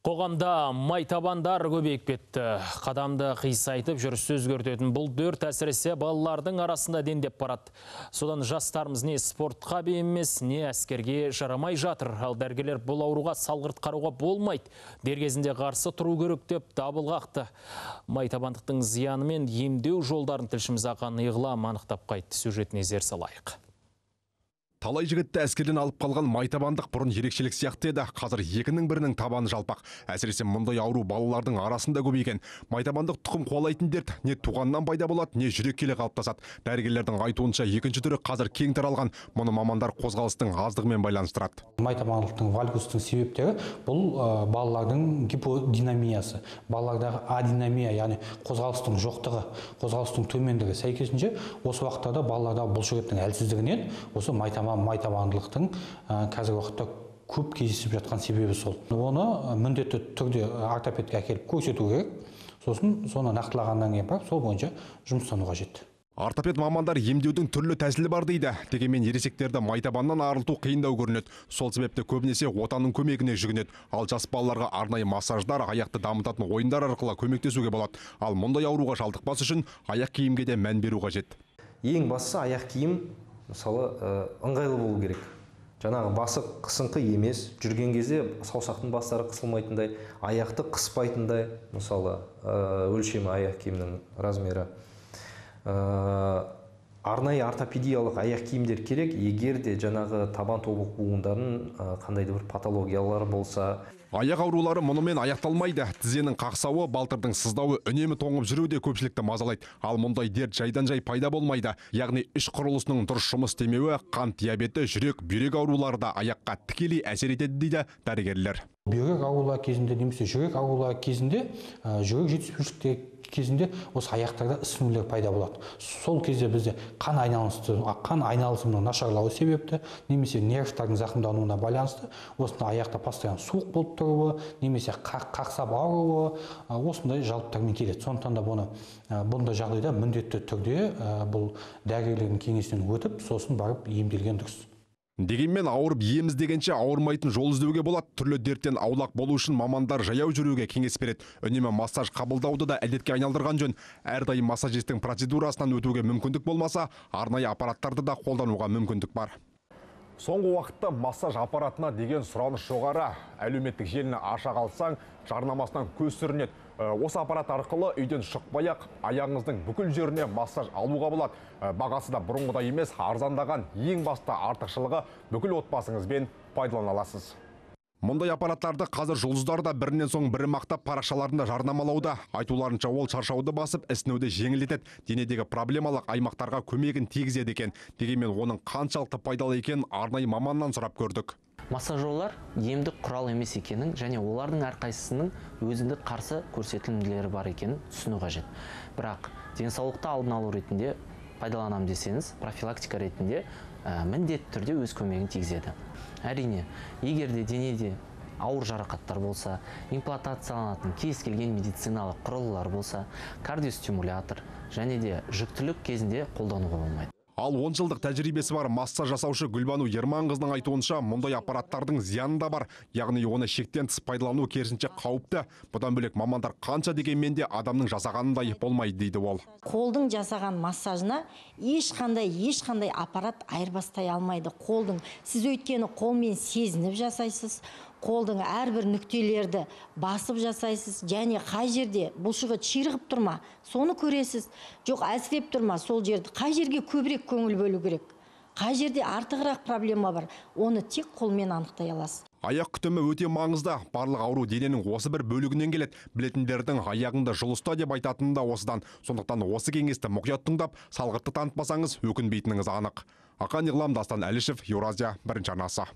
Қоғамда майтабандар көбейіп кетті. Қадамды қисайтып жүріс өзгертетін бұл дөрт әсіресе балалардың арасында дендеп барады. Содан жастарымыз не спортқа бейімес, не әскерге жарамай жатыр. Ал дәргелер бұл ауруға салғырт қаруға болмайды. Дергезінде қарсы тұру керек деп дабыл қақты. Майтабандықтың зияны мен емдеу жолдарын тілшіміз ақан иғлам анықтап қайтты. Сюжетіне зер салайық. Талай жігітті әскерден алып қалған майтабандық бұрын ерекшелік сияқты еді. Қазір екінің бірінің табаны жалпақ. Әсіресе мұндай ауру балалардың арасында көбейген. Майтабандық тұқым қуалайтын дерт не туғаннан пайда болады, не жүрек келе қалыптасады. Дәрігерлердің айтуынша екінші түрі қазір кең таралған. Мұны мамандар қозғалыстың аздығымен байланыстырады. Майтабандықтың вальгустың себептері бұл балалардың гиподинамиясы, балалардағы адинамия, яғни қозғалыстың жоқтығы, қозғалыстың төмендігі сәйкесінше осы уақыттарда балаларда бұлшықеттің әлсіздігінен осы майтабан майтабандылықтың қазіргі уақытта көп кездесіп жатқан себебі сол. Оны міндетті түрде ортопедке әкеліп көрсету керек. Сосын соны нақтылағаннан кейін барып сол бойынша жұмыстану қажет ортопед мамандар емдеудің түрлі тәсілі бар дейді. Дегенмен ересектерді майтабаннан арылту қиындау көрінеді. Сол себепті көбінесе отаның көмегіне жүгінеді. Ал жас балаларға арнайы массаждар аяқты дамытатын ойындар арқылы көмектесуге болады. Ал мұндай ауруға шалдықпас үшін аяқ киімге де мән беру қажет. Ең бастысы аяқ киім мысалы ыңғайлы болу керек. Жаңағы басы қысыңқы емес жүрген кезде саусақтың бастары қысылмайтындай аяқты қыспайтындай мысалы өлшемі аяқ киімнің размері. Арнайы ортопедиялық аяқ киімдер керек. Егер де жаңағы табан тобық буындарын қандай да бір патологиялары болса. Аяқ аурулары мұнымен аяқталмайды. Тізенің қақсауы балтырдың сыздауы үнемі тоңып жүру де көпшілікті мазалайды. Ал мұндай дерт жайдан жай пайда болмайды. Яғни іш құрылысының дұрыс жұмыс істемеуі қант диабеті жүрек бүйрек аурулары да аяққа тікелей әсер етеді дейді дәрігерлер. Бүйрек аурулары кезінде немесе жүрек аурулары кезінде жүрек жетіспеушіліктер кезінде осы аяқтарда ісінулер пайда болады. Сол кезде бізде қан айналысы қан айналысының нашарлауы себепті немесе нервтардың зақымдануына байланысты осындай аяқта постоянно суық болып тұруы немесе қақсап ауруы осындай жалыптармен келеді. Сондықтан да бұны бұндай жағдайда міндетті түрде бұл дәрігерлердің кеңесінен өтіп сосын барып емделген дұрыс. Дегенмен ауырып ем іздегенше ауырмайтын жол іздеуге болады. Түрлі дерттен аулақ болу үшін мамандар жаяу жүруге кеңес береді. Үнемі массаж қабылдауды да әдетке айналдырған жөн. Әрдайым массажистің процедурасынан өтуге мүмкіндік болмаса арнайы аппараттарды да қолдануға мүмкіндік бар. Соңғы уақытта массаж аппаратына деген сұраныс жоғары. Әлеуметтік желіні аша қалсаң жарнамасынан көз сүрінеді. Осы аппарат арқылы үйден шықпай ақ аяғыңыздың бүкіл жеріне массаж алуға болады. Бағасы да бұрынғыдай емес арзандаған ең басты артықшылығы бүкіл отбасыңызбен пайдалана аласыз. Мұндай аппараттарды қазір жұлдыздар да бірінен соң бірі мақтап парақшаларында жарнамалауда. Айтуларынша ол шаршауды басып, ісінуді жеңілдетеді. Денедегі проблемалық аймақтарға көмегін тигізеді екен. Дегенмен оның қаншалықты пайдалы екенін арнайы маманнан сұрап көрдік. Массажерлар емдік құрал емес екенін және олардың әрқайсысының өзіндік қарсы көрсетілімдері бар екенін түсіну қажет. Бірақ денсаулықты алдын алу ретінде пайдаланамын десеңіз, профилактика ретінде міндетті түрде өз көмегін тигізеді. Әрине егер де денеде ауыр жарақаттар болса имплантацияланатын кез келген медициналық құрылғылар болса кардиостимулятор және де жүктілік кезінде қолдануға болмайды. Ал он жылдық тәжірибесі бар массаж жасаушы гүлбану ерманқызының айтуынша мұндай аппараттардың зияны да бар. Яғни оны шектен тыс пайдалану керісінше қауіпті. Бұдан бөлек мамандар қанша дегенмен де адамның жасағанындай болмайды дейді ол. Қолдың жасаған массажына ешқандай ешқандай аппарат айырбастай алмайды қолдың. Сіз өйткені қолмен сезініп жасайсыз қолдың әрбір нүктелерді басып жасайсыз және қай жерде бұлшығы ширығып тұр ма соны көресіз. Жоқ әлсіреп тұр ма сол жерді. Қай жерге көбірек көңіл бөлу керек? Қай жерде артығырақ проблема бар? Оны тек қолмен анықтай аласыз. Аяқ күтімі өте маңызды. Барлық ауру дененің осы бір бөлігінен келеді. Білетіндердің аяғыңды жұлыста деп айтатыны да осыдан. Сондықтан осы кеңесті мұқият тыңдап салғырттық танытпасаңыз өкінбейтініңіз анық. Ақан иғлам дастан әлішев еуразия бірінші арнасы.